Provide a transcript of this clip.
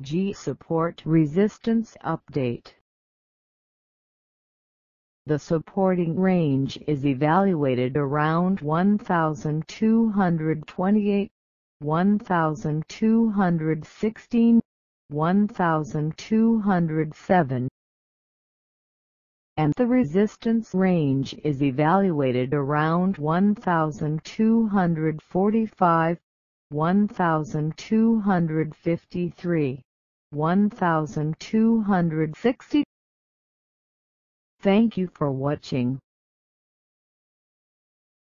G support resistance update. The supporting range is evaluated around 1228, 1216, 1207 and the resistance range is evaluated around 1245, 1253, 1260. Thank you for watching.